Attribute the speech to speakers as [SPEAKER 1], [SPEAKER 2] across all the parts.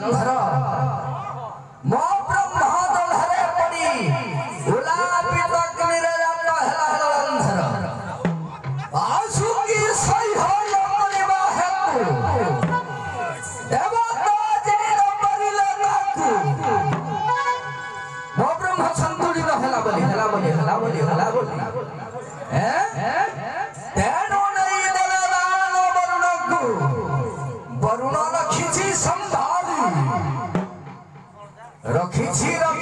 [SPEAKER 1] जीवन भरा मौत রাখিছি রাখ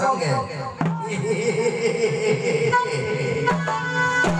[SPEAKER 1] 성게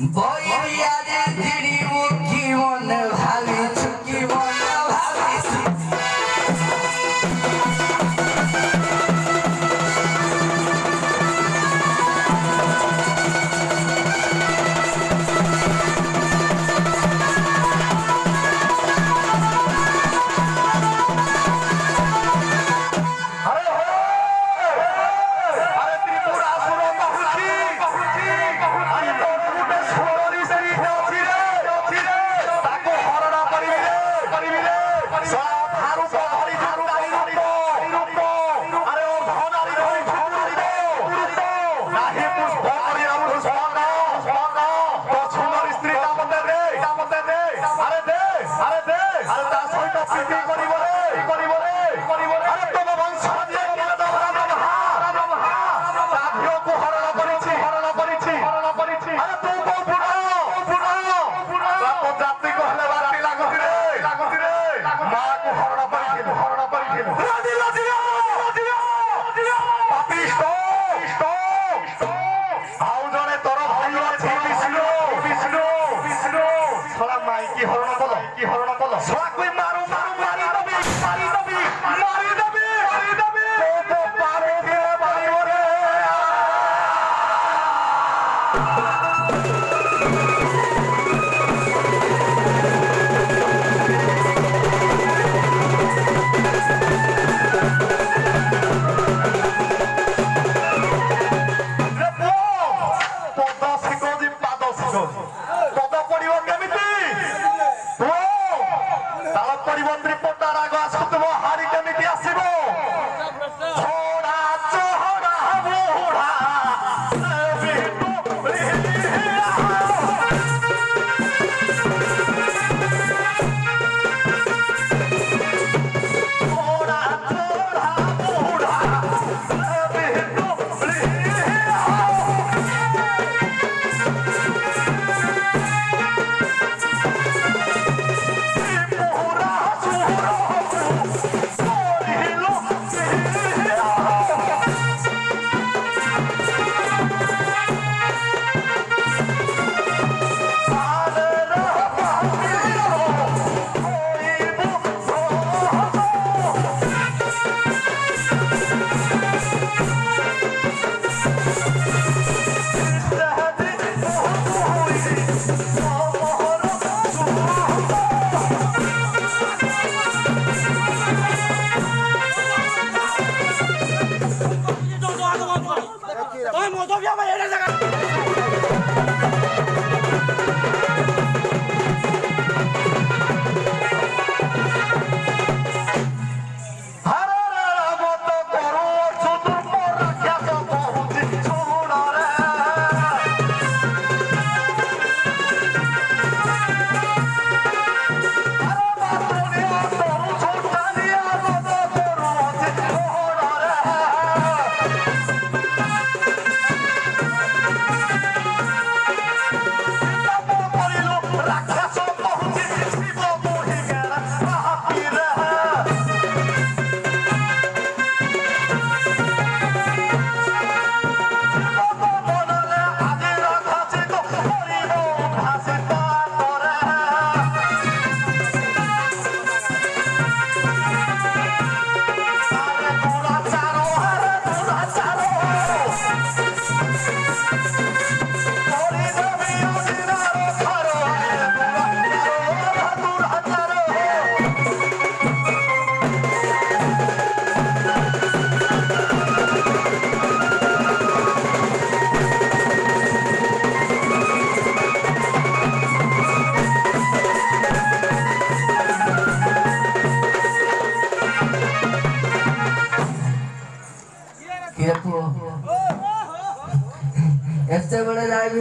[SPEAKER 1] Boy!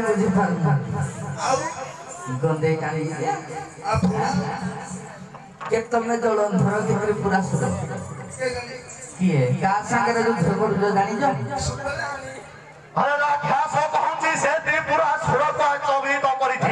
[SPEAKER 1] আমি বুঝি পারি গন্ধে কানি কে তুমি দল ধর ভিতরে পুরা শুধু କିଏ କାହା ସାଙ୍ଗରେ ଯୁଦ୍ଧ କରୁଛ ଜାଣିଛ
[SPEAKER 2] ହରେ ରାକ୍ଷସ ପହଞ୍ଚି ସେ ତ୍ରିପୁରା ସୁରତ ଚବିତ କରିଛି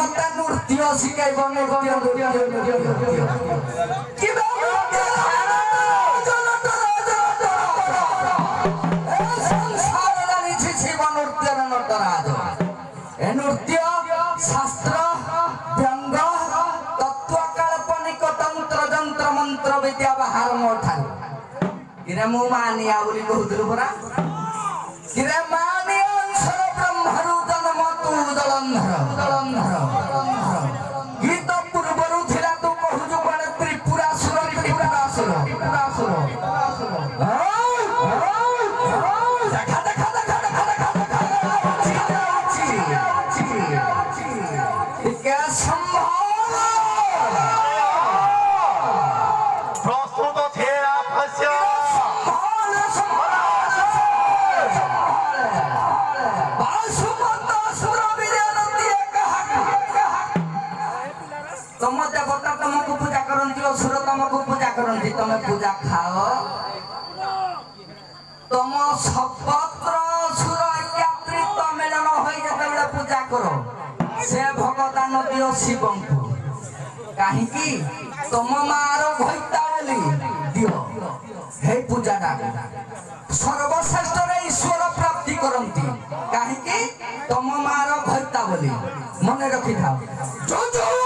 [SPEAKER 1] মাতা নৃত্য শিখাইব নৃত্য কিন্তু নৃত্য শাস্ত্র ব্যঙ্গ তত্ত্ব কাল্পনিক তন্ত্র যন্ত্র মন্ত্র বিদ্যা বাহার মোঠার কিরে মো মানিয়া বলি কହୁଥିଲୁ পରା কিরে କରନ୍ତି ତମେ ପୂଜା ଖାଅ ତମ ସର୍ବତ୍ର ସୁର ଏକାତ୍ରିତ ମେଳନ ହୋଇ ଯେତେବେଳେ ପୂଜା କର ସେ ଭଗଦାନ ଦିଅ ଶିବଙ୍କୁ କାହିଁକି ତମ ମାର ଘୋଇତାଳି ଦିଅ ହେ ପୂଜାଟା ସର୍ବଶ୍ରେଷ୍ଠରେ ଈଶ୍ୱର ପ୍ରାପ୍ତି କରନ୍ତି କାହିଁକି ତମ ମାର ଘୋଇତା ବୋଲି ମନେ ରଖିଥାଅ ଯୋଉ ଯୋଉ